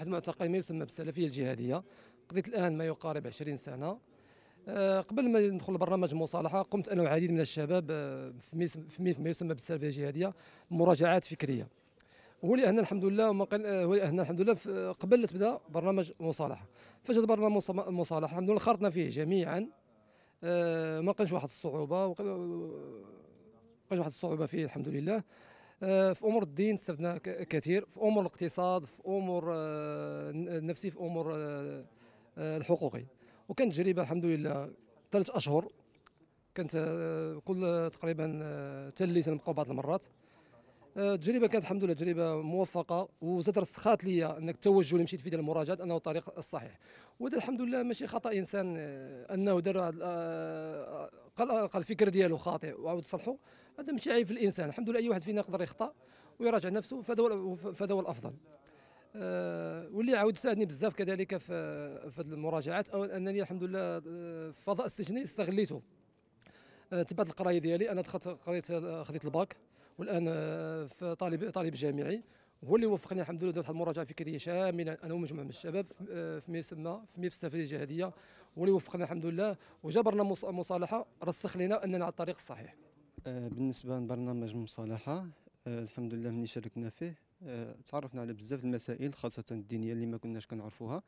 واحد المعتقل ما يسمى بالسلفية الجهادية. قضيت الآن ما يقارب 20 سنة. آه، قبل ما ندخل لبرنامج المصالحه قمت أنا وعديد من الشباب آه، في ما ما يسمى بالسلفية الجهادية مراجعات فكرية. ولأن الحمد لله وما آه، ولأن الحمد لله قبل تبدأ برنامج مصالحة. فجد برنامج مص- مصالحة. الحمد لله خرطنا فيه جميعا. ما كانش واحد الصعوبة وق- كانش واحد الصعوبة فيه الحمد لله. في أمور الدين استفدنا كثير في أمور الاقتصاد في أمور آه، النفسي في أمور آه، آه، الحقوقي. وكانت تجربة الحمد لله ثلاث أشهر كانت آه، كل تقريبا آه، تلي تنبقاو بعض المرات. التجربه كانت الحمد لله تجربة موفقة وزاد رسخات ليا إنك التوجه اللي مشيت فيه ديال المراجعه أنه الطريق الصحيح. وهذا الحمد لله ماشي خطأ إنسان آه، أنه دار آه، قال قال الفكر ديالو خاطئ وعاود صلحه هذا ماشي عيب في الإنسان. الحمد لله أي واحد فينا يقدر يخطأ ويراجع نفسه فهذا هو فهذا هو الأفضل. واللي عاود ساعدني بزاف كذلك في في المراجعات أو أنني الحمد لله في فضاء السجني استغليته. تبعت القراية ديالي. أنا دخلت قريت خديت الباك. والآن آه، في طالب طالب جامعي هو اللي وفقني الحمد لله درت واحد المراجعة فكريه شامله أنا ومجموعه من الشباب في- آه، في ما يسمى في السفريه الجهادية هو اللي وفقنا الحمد لله وجبرنا مص- مصالحة رسخ لنا أننا على الطريق الصحيح. آه، بالنسبة لبرنامج المصالحة آه، الحمد لله ملي شاركنا فيه تعرفنا على بزاف المسائل خاصة الدينية اللي ما كناش كنعرفوها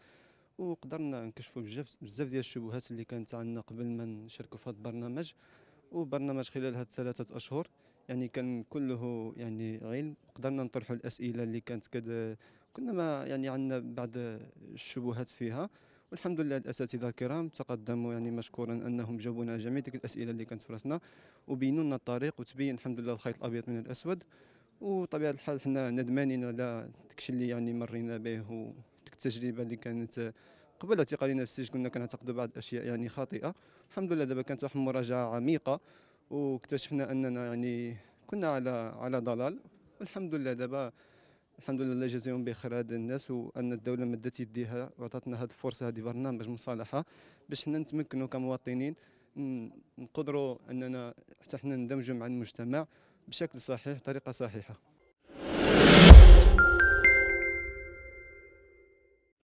وقدرنا نكشفوا بزاف بزاف ديال الشبهات اللي كانت عندنا قبل ما نشاركوا في هذا البرنامج وبرنامج خلال هاد الثلاثة أشهر يعني كان كله يعني علم. قدرنا نطرحوا الأسئلة اللي كانت كد كنا ما يعني عندنا بعض الشبهات فيها. والحمد لله الأساتذة الكرام تقدموا يعني مشكورا أنهم جاوبونا جميع ديك الأسئلة اللي كانت في راسنا وبينوا لنا الطريق وتبين الحمد لله الخيط الأبيض من الأسود. وطبيعة الحال حنا ندمانين على داكشي اللي يعني مرينا به وديك التجربة اللي كانت قبل اعتقالنا في السجن كنا كنعتقدوا بعض الاشياء يعني خاطئة. الحمد لله دابا كانت واحد المراجعة عميقة. واكتشفنا أننا يعني كنا على على ضلال. والحمد لله دابا الحمد لله يجازيهم بخير هاد الناس وأن الدولة مدت يديها وعطاتنا هاد الفرصة هذه برنامج مصالحة باش حنا نتمكنوا كمواطنين نقدروا أننا حتى حنا ندمجوا مع المجتمع بشكل صحيح بطريقة صحيحة.